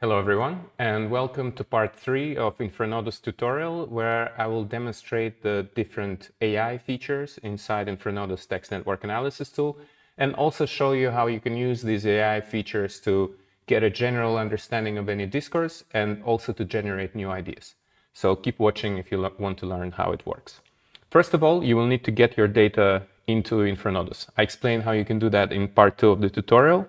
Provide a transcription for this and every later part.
Hello everyone and welcome to part 3 of Infranodus tutorial where I will demonstrate the different AI features inside Infranodus text network analysis tool and also show you how you can use these AI features to get a general understanding of any discourse and also to generate new ideas. So keep watching if you want to learn how it works. First of all, you will need to get your data into Infranodus. I explain how you can do that in part 2 of the tutorial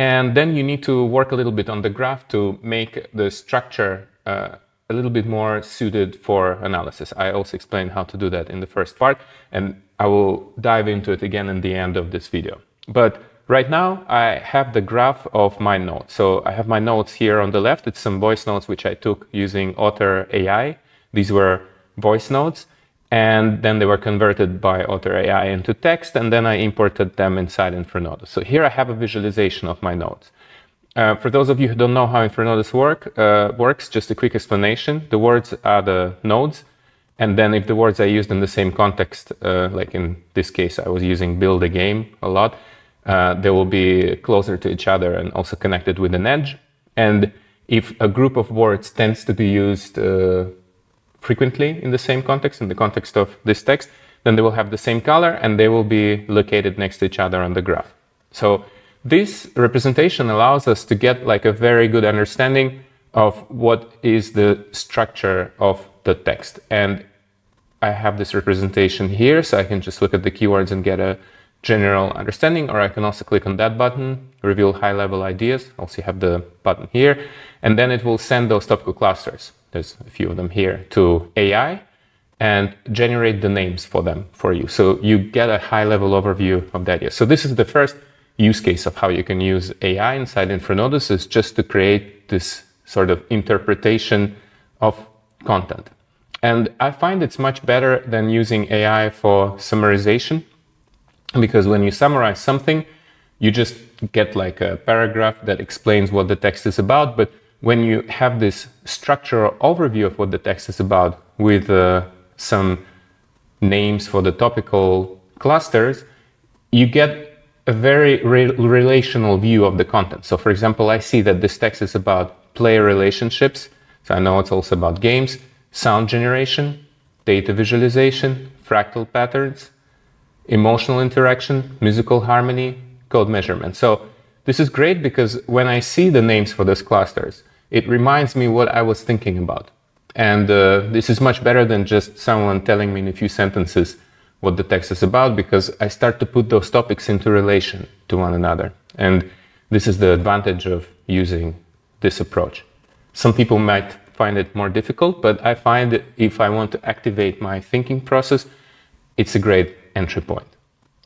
and then you need to work a little bit on the graph to make the structure uh, a little bit more suited for analysis. I also explained how to do that in the first part, and I will dive into it again in the end of this video. But right now, I have the graph of my notes. So I have my notes here on the left. It's some voice notes which I took using Otter AI. These were voice notes and then they were converted by Otter AI into text, and then I imported them inside Infranodus. So here I have a visualization of my nodes. Uh, for those of you who don't know how Infranodus work, uh, works, just a quick explanation. The words are the nodes, and then if the words are used in the same context, uh, like in this case, I was using build a game a lot, uh, they will be closer to each other and also connected with an edge. And if a group of words tends to be used uh, frequently in the same context, in the context of this text, then they will have the same color and they will be located next to each other on the graph. So this representation allows us to get like a very good understanding of what is the structure of the text. And I have this representation here, so I can just look at the keywords and get a general understanding, or I can also click on that button, reveal high level ideas. Also have the button here, and then it will send those topical clusters there's a few of them here, to AI and generate the names for them for you. So you get a high level overview of that. idea. So this is the first use case of how you can use AI inside Infranodus is just to create this sort of interpretation of content. And I find it's much better than using AI for summarization because when you summarize something, you just get like a paragraph that explains what the text is about, but when you have this structural overview of what the text is about with uh, some names for the topical clusters, you get a very re relational view of the content. So for example, I see that this text is about player relationships. So I know it's also about games, sound generation, data visualization, fractal patterns, emotional interaction, musical harmony, code measurement. So this is great because when I see the names for these clusters, it reminds me what I was thinking about. And uh, this is much better than just someone telling me in a few sentences what the text is about because I start to put those topics into relation to one another. And this is the advantage of using this approach. Some people might find it more difficult, but I find that if I want to activate my thinking process, it's a great entry point.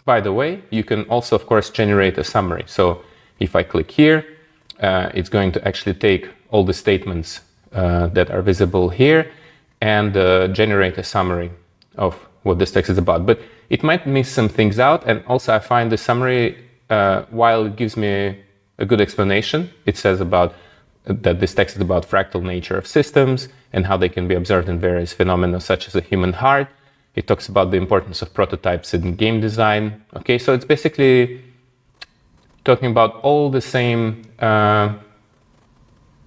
By the way, you can also, of course, generate a summary. So if I click here, uh, it's going to actually take all the statements uh, that are visible here and uh, generate a summary of what this text is about. But it might miss some things out. And also I find the summary, uh, while it gives me a good explanation, it says about that this text is about fractal nature of systems and how they can be observed in various phenomena such as a human heart. It talks about the importance of prototypes in game design. Okay, so it's basically talking about all the same uh,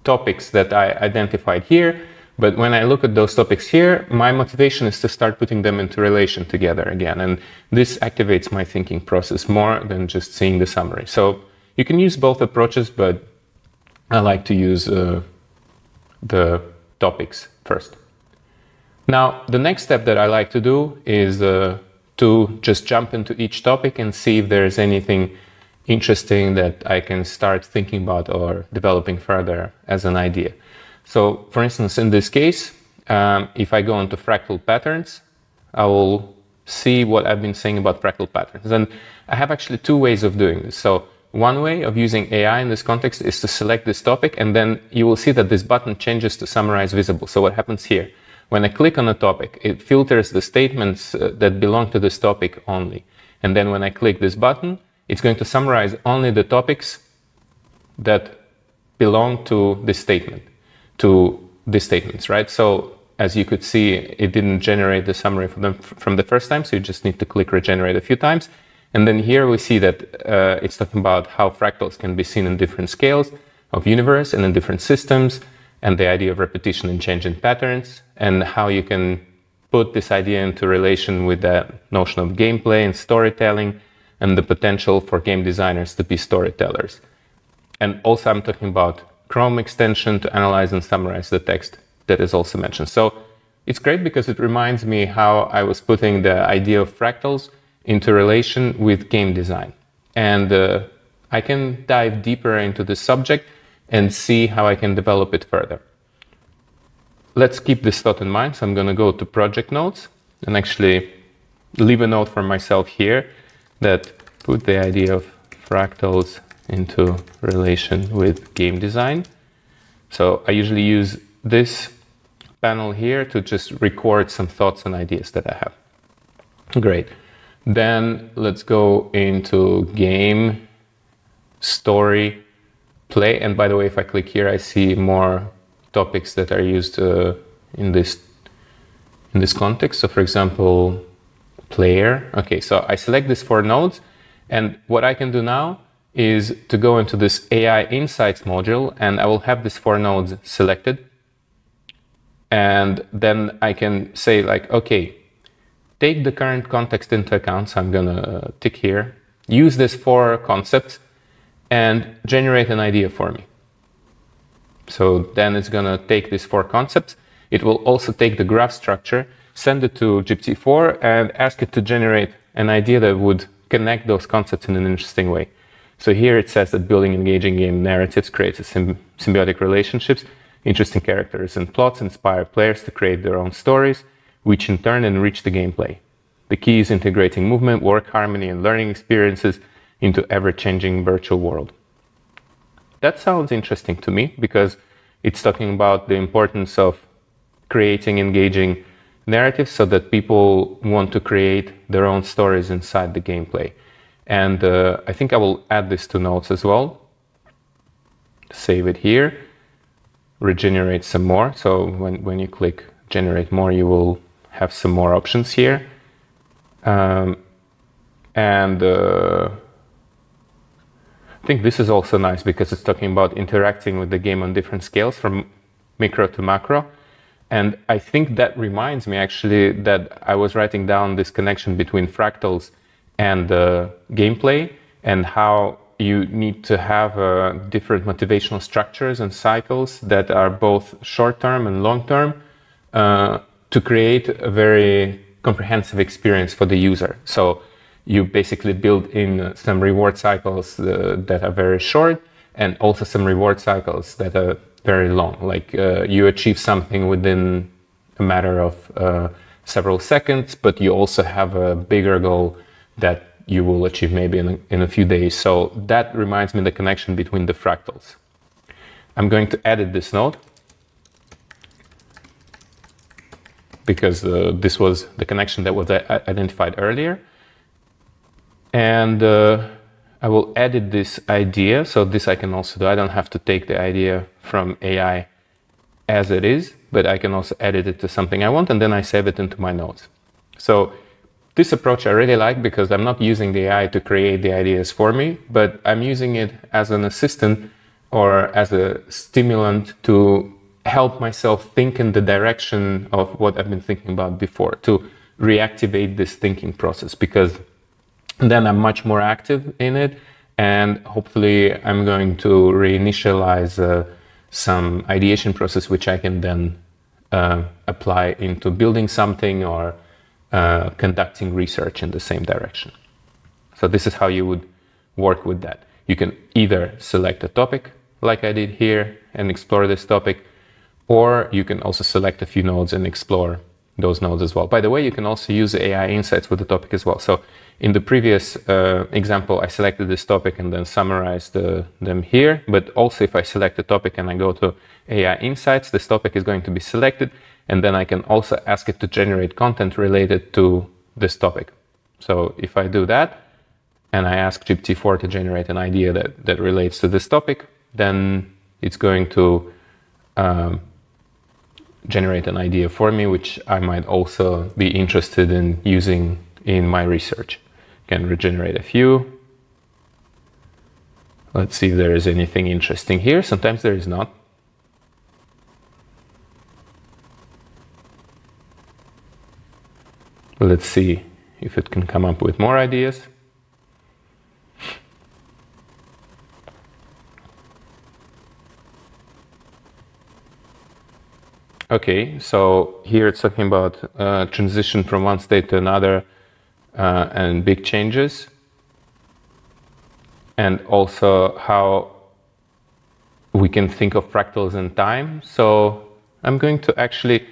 topics that I identified here. But when I look at those topics here, my motivation is to start putting them into relation together again. And this activates my thinking process more than just seeing the summary. So you can use both approaches, but I like to use uh, the topics first. Now, the next step that I like to do is uh, to just jump into each topic and see if there's anything interesting that I can start thinking about or developing further as an idea. So, for instance, in this case, um, if I go into fractal patterns, I will see what I've been saying about fractal patterns. And I have actually two ways of doing this. So, one way of using AI in this context is to select this topic, and then you will see that this button changes to summarize visible. So, what happens here? When I click on a topic, it filters the statements uh, that belong to this topic only. And then when I click this button, it's going to summarize only the topics that belong to this statement, to these statements, right? So as you could see, it didn't generate the summary from, them from the first time, so you just need to click regenerate a few times. And then here we see that uh, it's talking about how fractals can be seen in different scales. of universe and in different systems, and the idea of repetition and change in patterns, and how you can put this idea into relation with the notion of gameplay and storytelling and the potential for game designers to be storytellers. And also I'm talking about Chrome extension to analyze and summarize the text that is also mentioned. So it's great because it reminds me how I was putting the idea of fractals into relation with game design. And uh, I can dive deeper into the subject and see how I can develop it further. Let's keep this thought in mind. So I'm going to go to project notes and actually leave a note for myself here that put the idea of fractals into relation with game design. So I usually use this panel here to just record some thoughts and ideas that I have. Great. Then let's go into game, story, play. And by the way, if I click here, I see more topics that are used uh, in this in this context. So for example, player. Okay, so I select these four nodes. And what I can do now is to go into this AI Insights module and I will have these four nodes selected. And then I can say like, okay, take the current context into account. So I'm gonna uh, tick here, use these four concepts and generate an idea for me. So then it's gonna take these four concepts. It will also take the graph structure, send it to GPT-4 and ask it to generate an idea that would connect those concepts in an interesting way. So here it says that building engaging game narratives creates symb symbiotic relationships. Interesting characters and plots inspire players to create their own stories, which in turn enrich the gameplay. The key is integrating movement, work harmony, and learning experiences into ever-changing virtual world. That sounds interesting to me because it's talking about the importance of creating engaging narratives so that people want to create their own stories inside the gameplay. And uh, I think I will add this to notes as well. Save it here, regenerate some more. So when, when you click generate more, you will have some more options here. Um, and uh, I think this is also nice because it's talking about interacting with the game on different scales from micro to macro. And I think that reminds me actually that I was writing down this connection between fractals and the gameplay and how you need to have uh, different motivational structures and cycles that are both short term and long term uh, to create a very comprehensive experience for the user. So you basically build in some reward cycles uh, that are very short and also some reward cycles that are very long. Like uh, you achieve something within a matter of uh, several seconds, but you also have a bigger goal that you will achieve maybe in a, in a few days. So that reminds me the connection between the fractals. I'm going to edit this node because uh, this was the connection that was identified earlier. And uh, I will edit this idea. So this I can also do. I don't have to take the idea from AI as it is, but I can also edit it to something I want and then I save it into my notes. So this approach I really like because I'm not using the AI to create the ideas for me, but I'm using it as an assistant or as a stimulant to help myself think in the direction of what I've been thinking about before, to reactivate this thinking process because then I'm much more active in it and hopefully I'm going to reinitialize uh, some ideation process which I can then uh, apply into building something or uh, conducting research in the same direction. So this is how you would work with that. You can either select a topic like I did here and explore this topic, or you can also select a few nodes and explore those nodes as well. By the way, you can also use AI insights with the topic as well. So in the previous uh, example, I selected this topic and then summarized the, them here. But also if I select a topic and I go to AI insights, this topic is going to be selected and then I can also ask it to generate content related to this topic. So if I do that, and I ask GPT-4 to generate an idea that, that relates to this topic, then it's going to um, generate an idea for me, which I might also be interested in using in my research. Can regenerate a few. Let's see if there is anything interesting here. Sometimes there is not. Let's see if it can come up with more ideas. Okay, so here it's talking about uh, transition from one state to another uh, and big changes. And also how we can think of fractals in time. So I'm going to actually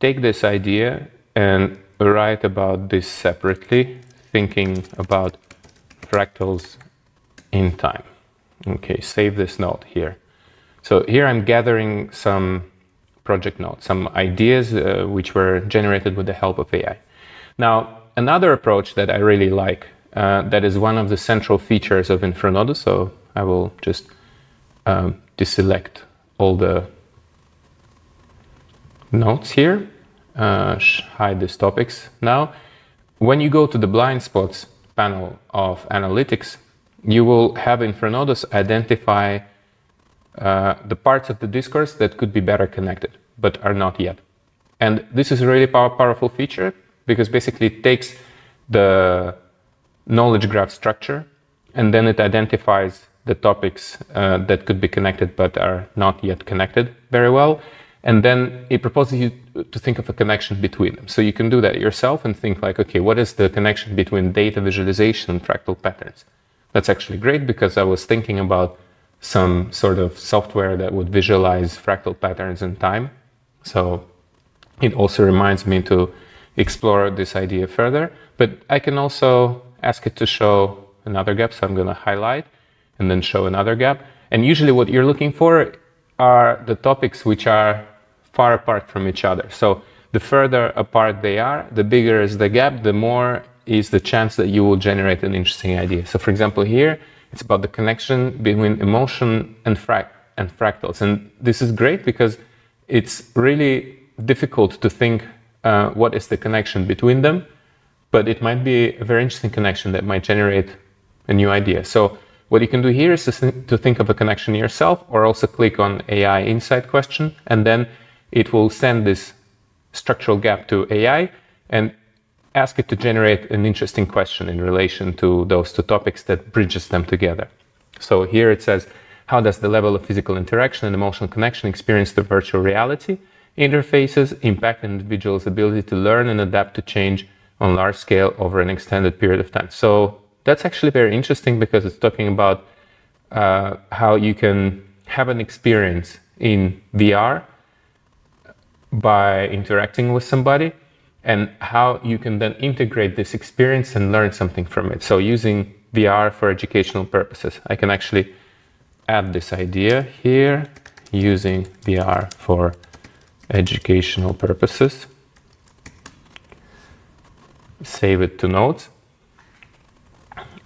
take this idea and write about this separately, thinking about fractals in time. Okay, save this note here. So here I'm gathering some project notes, some ideas uh, which were generated with the help of AI. Now, another approach that I really like, uh, that is one of the central features of Infranodus, so I will just um, deselect all the notes here, uh, hide these topics now. When you go to the blind spots panel of analytics, you will have Infranodus identify uh, the parts of the discourse that could be better connected, but are not yet. And this is a really power, powerful feature because basically it takes the knowledge graph structure and then it identifies the topics uh, that could be connected but are not yet connected very well. And then it proposes you to think of a connection between them. So you can do that yourself and think like, okay, what is the connection between data visualization and fractal patterns? That's actually great because I was thinking about some sort of software that would visualize fractal patterns in time. So it also reminds me to explore this idea further. But I can also ask it to show another gap. So I'm going to highlight and then show another gap. And usually what you're looking for are the topics which are far apart from each other. So the further apart they are, the bigger is the gap, the more is the chance that you will generate an interesting idea. So for example, here, it's about the connection between emotion and, frac and fractals. And this is great because it's really difficult to think uh, what is the connection between them, but it might be a very interesting connection that might generate a new idea. So what you can do here is to, to think of a connection yourself or also click on AI insight question and then it will send this structural gap to AI and ask it to generate an interesting question in relation to those two topics that bridges them together. So here it says, how does the level of physical interaction and emotional connection experience the virtual reality interfaces impact an individual's ability to learn and adapt to change on large scale over an extended period of time? So that's actually very interesting because it's talking about uh, how you can have an experience in VR by interacting with somebody and how you can then integrate this experience and learn something from it. So using VR for educational purposes, I can actually add this idea here using VR for educational purposes. Save it to notes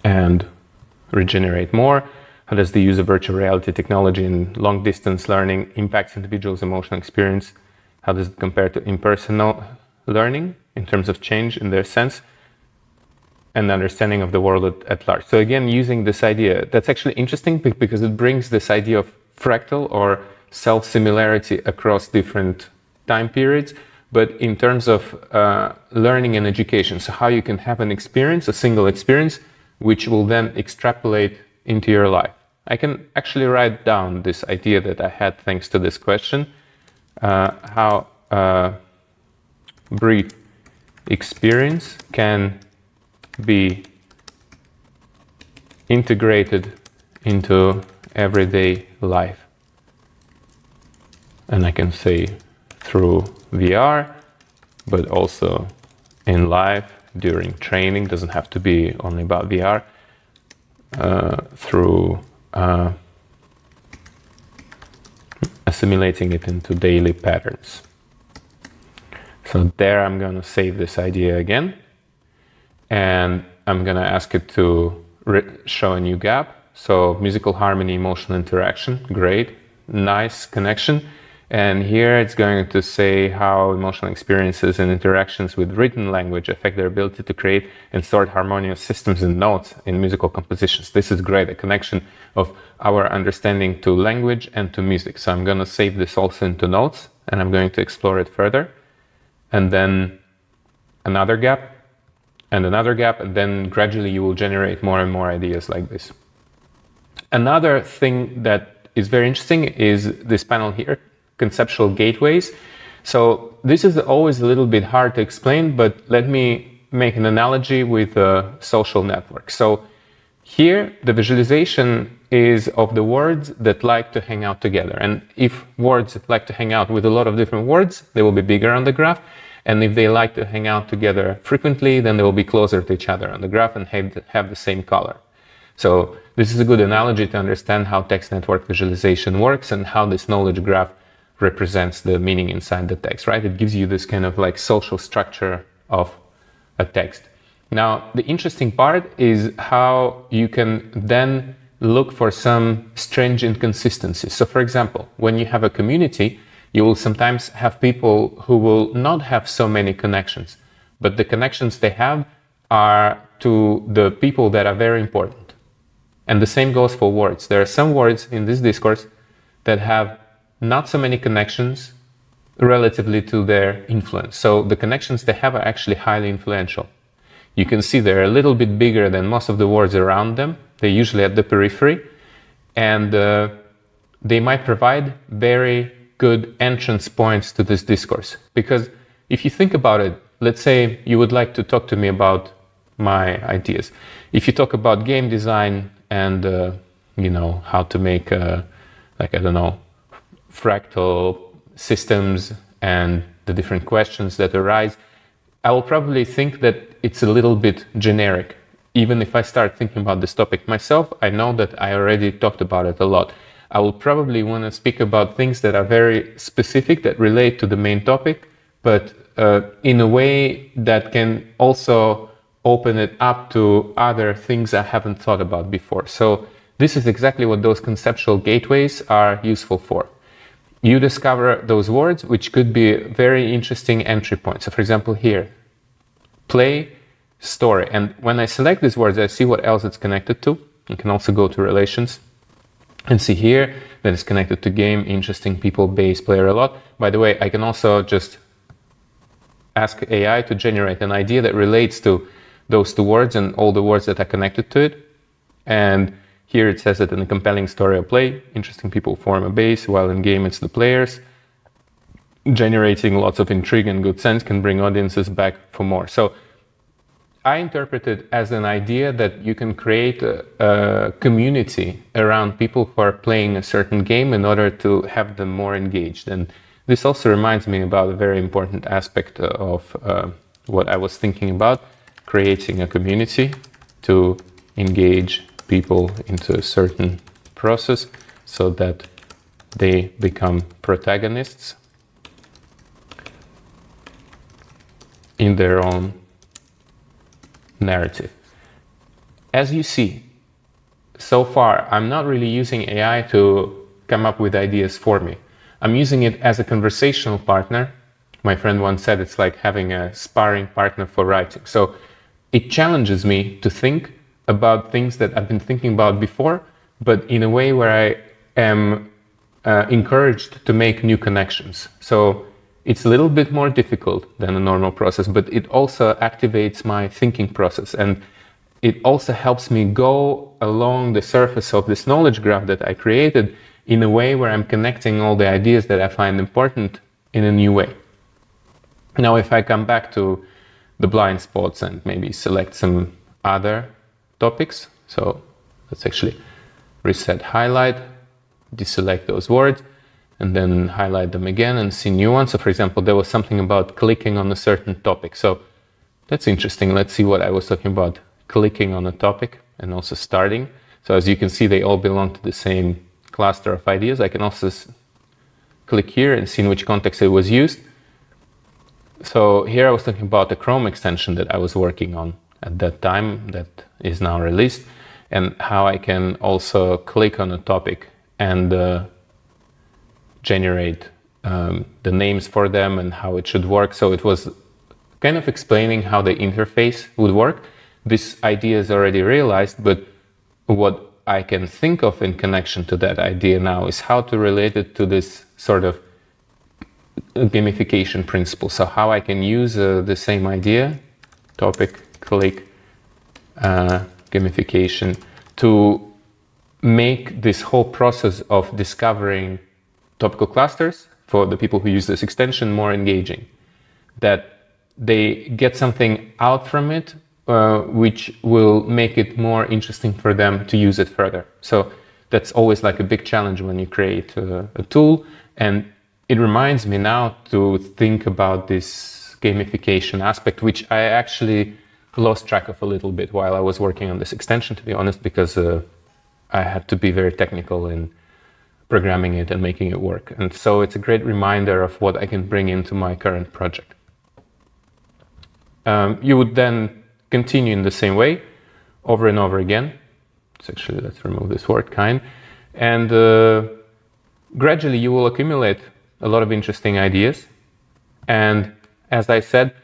and regenerate more. How does the use of virtual reality technology in long distance learning impacts individuals' emotional experience? How does it compare to impersonal learning in terms of change in their sense and understanding of the world at, at, large. So again, using this idea, that's actually interesting because it brings this idea of fractal or self-similarity across different time periods, but in terms of uh, learning and education. So how you can have an experience, a single experience, which will then extrapolate into your life. I can actually write down this idea that I had thanks to this question, uh, how uh, brief experience can be integrated into everyday life. And I can say through VR, but also in life during training, doesn't have to be only about VR, uh, through uh, assimilating it into daily patterns. So there I'm going to save this idea again. And I'm going to ask it to show a new gap. So musical harmony, emotional interaction, great, nice connection. And here it's going to say how emotional experiences and interactions with written language affect their ability to create and sort harmonious systems and notes in musical compositions. This is great, a connection of our understanding to language and to music. So I'm going to save this also into notes and I'm going to explore it further. And then another gap and another gap, and then gradually you will generate more and more ideas like this. Another thing that is very interesting is this panel here, conceptual gateways. So this is always a little bit hard to explain, but let me make an analogy with a social network. So here, the visualization is of the words that like to hang out together. And if words like to hang out with a lot of different words, they will be bigger on the graph. And if they like to hang out together frequently, then they will be closer to each other on the graph and have, have the same color. So this is a good analogy to understand how text network visualization works and how this knowledge graph represents the meaning inside the text, right? It gives you this kind of like social structure of a text. Now, the interesting part is how you can then look for some strange inconsistencies. So, for example, when you have a community, you will sometimes have people who will not have so many connections, but the connections they have are to the people that are very important. And the same goes for words. There are some words in this discourse that have not so many connections relatively to their influence. So the connections they have are actually highly influential. You can see they're a little bit bigger than most of the words around them. They're usually at the periphery. And uh, they might provide very good entrance points to this discourse. Because if you think about it, let's say you would like to talk to me about my ideas. If you talk about game design and, uh, you know, how to make, uh, like, I don't know, fractal systems and the different questions that arise, I will probably think that it's a little bit generic. Even if I start thinking about this topic myself, I know that I already talked about it a lot. I will probably want to speak about things that are very specific that relate to the main topic, but uh, in a way that can also open it up to other things I haven't thought about before. So this is exactly what those conceptual gateways are useful for. You discover those words, which could be very interesting entry points. So for example, here, play, story. And when I select these words, I see what else it's connected to. You can also go to relations and see here that it's connected to game, interesting people, base player a lot. By the way, I can also just ask AI to generate an idea that relates to those two words and all the words that are connected to it. And here it says that in a compelling story or play, interesting people form a base, while in game it's the players. Generating lots of intrigue and good sense can bring audiences back for more. So I interpret it as an idea that you can create a, a, community around people who are playing a certain game in order to have them more engaged. And this also reminds me about a very important aspect of uh, what I was thinking about creating a community to engage people into a certain process so that they become protagonists in their own narrative. As you see, so far, I'm not really using AI to come up with ideas for me. I'm using it as a conversational partner. My friend once said it's like having a sparring partner for writing. So it challenges me to think about things that I've been thinking about before, but in a way where I am uh, encouraged to make new connections. So it's a little bit more difficult than a normal process, but it also activates my thinking process and it also helps me go along the surface of this knowledge graph that I created in a way where I'm connecting all the ideas that I find important in a new way. Now, if I come back to the blind spots and maybe select some other topics, so let's actually reset highlight, deselect those words and then highlight them again and see new ones. So for example, there was something about clicking on a certain topic. So that's interesting. Let's see what I was talking about. Clicking on a topic and also starting. So as you can see, they all belong to the same cluster of ideas. I can also click here and see in which context it was used. So here I was talking about the Chrome extension that I was working on at that time that is now released and how I can also click on a topic and uh, generate um, the names for them and how it should work. So it was kind of explaining how the interface would work. This idea is already realized, but what I can think of in connection to that idea now is how to relate it to this sort of gamification principle. So how I can use uh, the same idea, topic, click, uh, gamification, to make this whole process of discovering topical clusters for the people who use this extension more engaging. That they get something out from it uh, which will make it more interesting for them to use it further. So that's always like a big challenge when you create a, a tool. And it reminds me now to think about this gamification aspect, which I actually lost track of a little bit while I was working on this extension, to be honest, because uh, I had to be very technical in programming it and making it work. And so it's a great reminder of what I can bring into my current project. Um, you would then continue in the same way over and over again. So actually, let's remove this word kind. And uh, gradually you will accumulate a lot of interesting ideas. And as I said,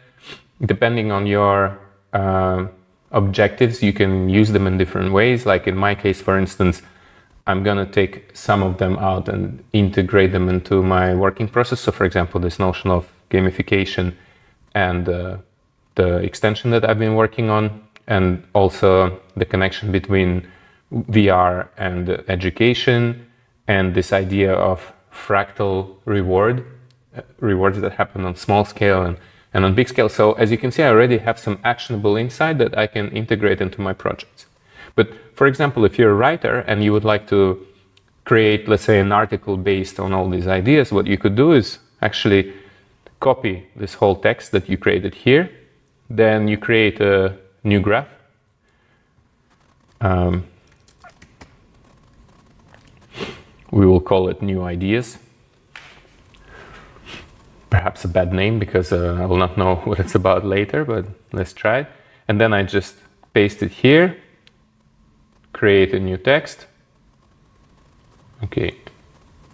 depending on your uh, objectives, you can use them in different ways. Like in my case, for instance, I'm going to take some of them out and integrate them into my working process. So, for example, this notion of gamification and uh, the extension that I've been working on, and also the connection between VR and education, and this idea of fractal reward, uh, rewards that happen on small scale and, and on big scale. So as you can see, I already have some actionable insight that I can integrate into my projects. But for example, if you're a writer and you would like to create, let's say, an article based on all these ideas, what you could do is actually copy this whole text that you created here then you create a new graph. Um, we will call it new ideas. Perhaps a bad name because uh, I will not know what it's about later, but let's try it. And then I just paste it here, create a new text. Okay,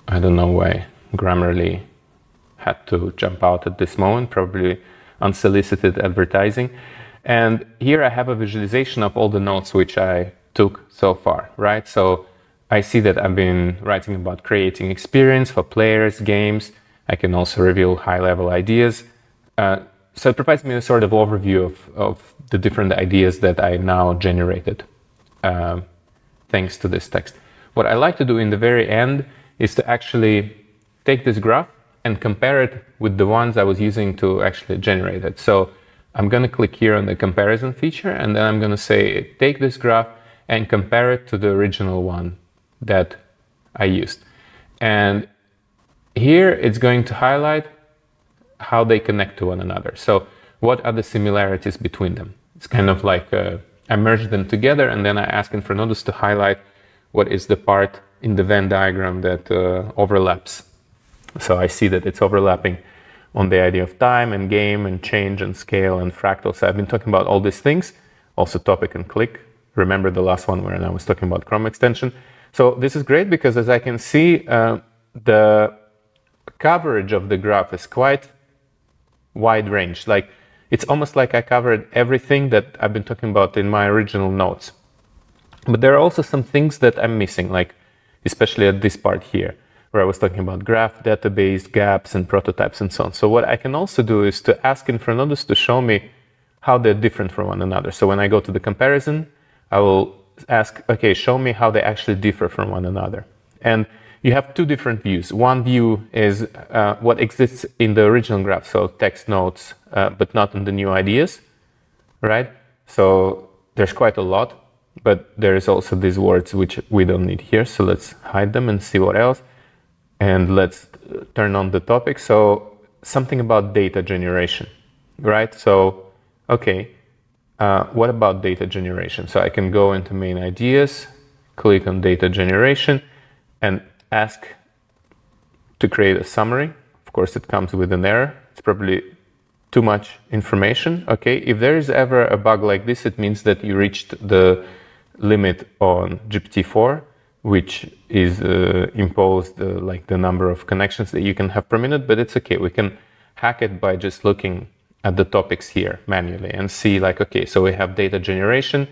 I don't know why Grammarly had to jump out at this moment, probably unsolicited advertising. And here I have a visualization of all the notes which I took so far, right? So I see that I've been writing about creating experience for players, games. I can also reveal high level ideas. Uh, so it provides me a sort of overview of, of the different ideas that I now generated uh, thanks to this text. What I like to do in the very end is to actually take this graph and compare it with the ones I was using to actually generate it. So I'm going to click here on the comparison feature and then I'm going to say take this graph and compare it to the original one that I used. And here it's going to highlight how they connect to one another. So what are the similarities between them? It's kind of like uh, I merge them together and then I ask Infranodus to highlight what is the part in the Venn diagram that uh, overlaps so I see that it's overlapping on the idea of time and game and change and scale and fractals. I've been talking about all these things, also topic and click. Remember the last one where I was talking about Chrome extension. So this is great because as I can see, uh, the coverage of the graph is quite wide range. Like it's almost like I covered everything that I've been talking about in my original notes. But there are also some things that I'm missing, like especially at this part here where I was talking about graph database, gaps, and prototypes and so on. So what I can also do is to ask Infranodus to show me how they're different from one another. So when I go to the comparison, I will ask, okay, show me how they actually differ from one another. And you have two different views. One view is uh, what exists in the original graph, so text nodes, uh, but not in the new ideas, right? So there's quite a lot, but there is also these words which we don't need here. So let's hide them and see what else and let's turn on the topic. So something about data generation, right? So, okay, uh, what about data generation? So I can go into main ideas, click on data generation and ask to create a summary. Of course, it comes with an error. It's probably too much information. Okay, if there is ever a bug like this, it means that you reached the limit on GPT-4 which is uh, imposed uh, like the number of connections that you can have per minute, but it's okay. We can hack it by just looking at the topics here manually and see like, okay, so we have data generation,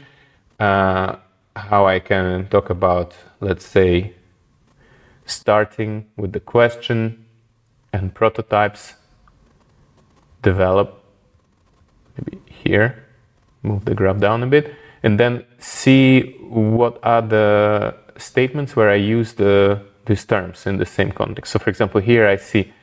uh, how I can talk about, let's say, starting with the question and prototypes, develop, maybe here, move the graph down a bit, and then see what are the statements where I use the, these terms in the same context. So for example, here I see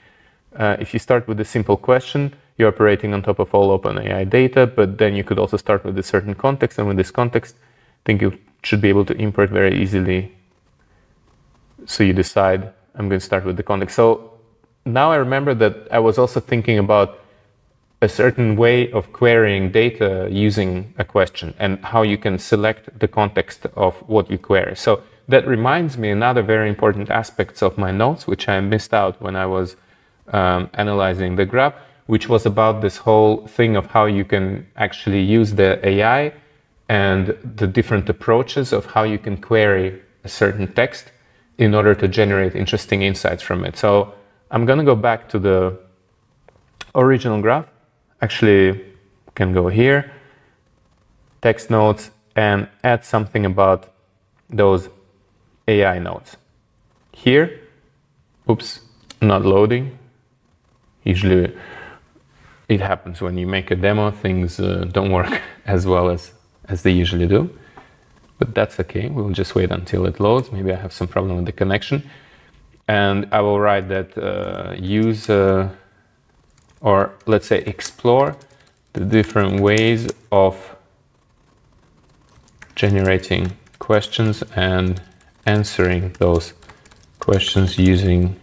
uh, if you start with a simple question, you're operating on top of all OpenAI data, but then you could also start with a certain context. And with this context, I think you should be able to import very easily. So you decide, I'm going to start with the context. So now I remember that I was also thinking about a certain way of querying data using a question and how you can select the context of what you query. So that reminds me another very important aspects of my notes, which I missed out when I was um, analyzing the graph, which was about this whole thing of how you can actually use the AI and the different approaches of how you can query a certain text in order to generate interesting insights from it. So I'm going to go back to the original graph. Actually, can go here, text nodes, and add something about those AI nodes. Here, oops, not loading. Usually it happens when you make a demo, things uh, don't work as well as, as they usually do. But that's okay, we'll just wait until it loads. Maybe I have some problem with the connection. And I will write that uh, use, uh, or let's say explore the different ways of generating questions and answering those questions using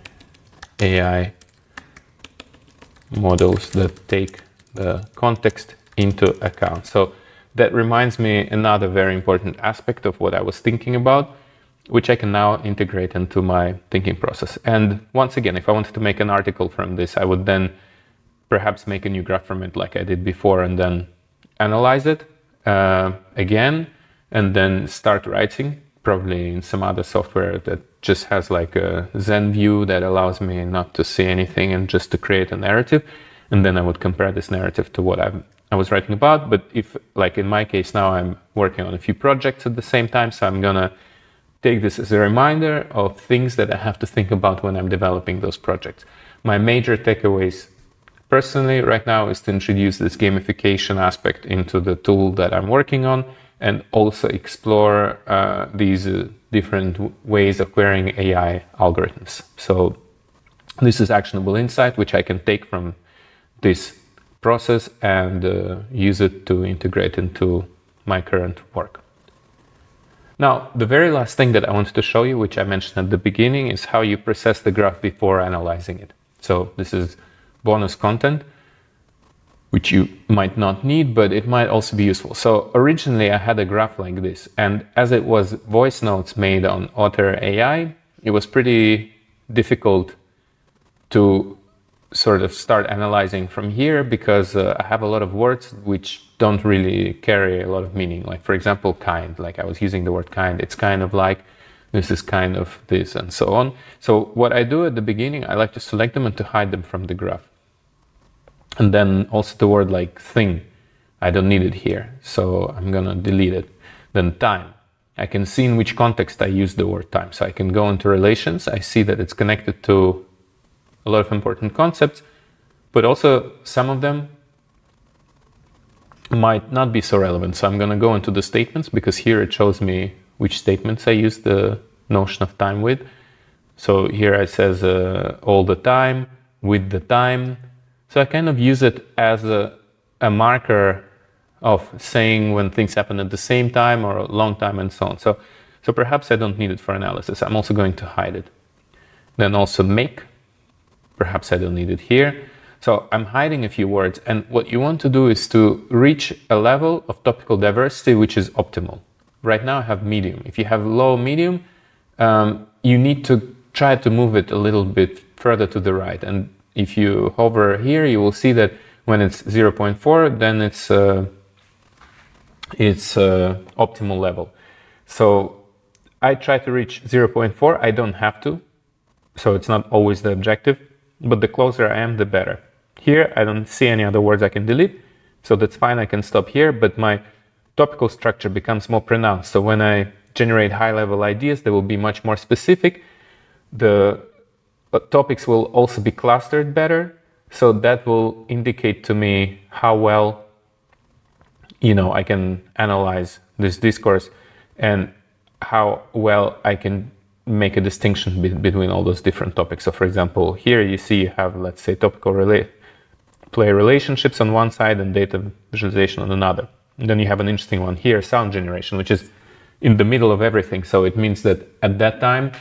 AI models that take the context into account. So that reminds me another very important aspect of what I was thinking about, which I can now integrate into my thinking process. And once again, if I wanted to make an article from this, I would then perhaps make a new graph from it like I did before and then analyze it uh, again and then start writing, probably in some other software that just has like a Zen view that allows me not to see anything and just to create a narrative. And then I would compare this narrative to what I'm, I was writing about. But if, like in my case now, I'm working on a few projects at the same time, so I'm gonna take this as a reminder of things that I have to think about when I'm developing those projects. My major takeaways personally right now is to introduce this gamification aspect into the tool that I'm working on and also explore uh, these uh, different ways of querying AI algorithms. So this is actionable insight, which I can take from this process and uh, use it to integrate into my current work. Now, the very last thing that I wanted to show you, which I mentioned at the beginning, is how you process the graph before analyzing it. So this is bonus content which you might not need, but it might also be useful. So originally I had a graph like this, and as it was voice notes made on Otter AI, it was pretty difficult to sort of start analyzing from here because uh, I have a lot of words which don't really carry a lot of meaning. Like for example, kind, like I was using the word kind, it's kind of like, this is kind of this and so on. So what I do at the beginning, I like to select them and to hide them from the graph. And then also the word like thing, I don't need it here, so I'm gonna delete it. Then time, I can see in which context I use the word time. So I can go into relations, I see that it's connected to a lot of important concepts, but also some of them might not be so relevant. So I'm gonna go into the statements because here it shows me which statements I use the notion of time with. So here it says uh, all the time, with the time, so I kind of use it as a, a marker of saying when things happen at the same time or a long time and so on. So, so perhaps I don't need it for analysis. I'm also going to hide it. Then also make, perhaps I don't need it here. So I'm hiding a few words. And what you want to do is to reach a level of topical diversity which is optimal. Right now I have medium. If you have low medium, um, you need to try to move it a little bit further to the right. And if you hover here, you will see that when it's 0.4, then it's uh, it's uh, optimal level. So I try to reach 0.4. I don't have to, so it's not always the objective, but the closer I am, the better. Here, I don't see any other words I can delete, so that's fine. I can stop here, but my topical structure becomes more pronounced. So when I generate high-level ideas, they will be much more specific. The uh, topics will also be clustered better, so that will indicate to me how well you know I can analyze this discourse and how well I can make a distinction be between all those different topics. So, for example, here you see you have, let's say, topical rela player relationships on one side and data visualization on another. And then you have an interesting one here, sound generation, which is in the middle of everything. So it means that at that time,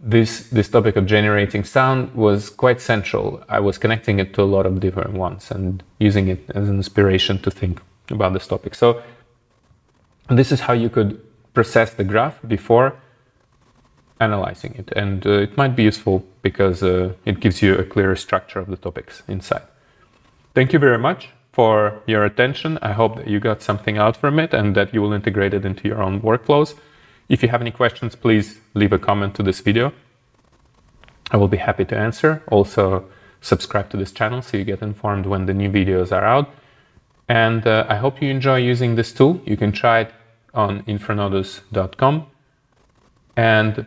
this this topic of generating sound was quite central. I was connecting it to a lot of different ones and using it as an inspiration to think about this topic. So this is how you could process the graph before analyzing it. And uh, it might be useful because uh, it gives you a clearer structure of the topics inside. Thank you very much for your attention. I hope that you got something out from it and that you will integrate it into your own workflows. If you have any questions, please leave a comment to this video. I will be happy to answer. Also, subscribe to this channel so you get informed when the new videos are out. And uh, I hope you enjoy using this tool. You can try it on infranodus.com. And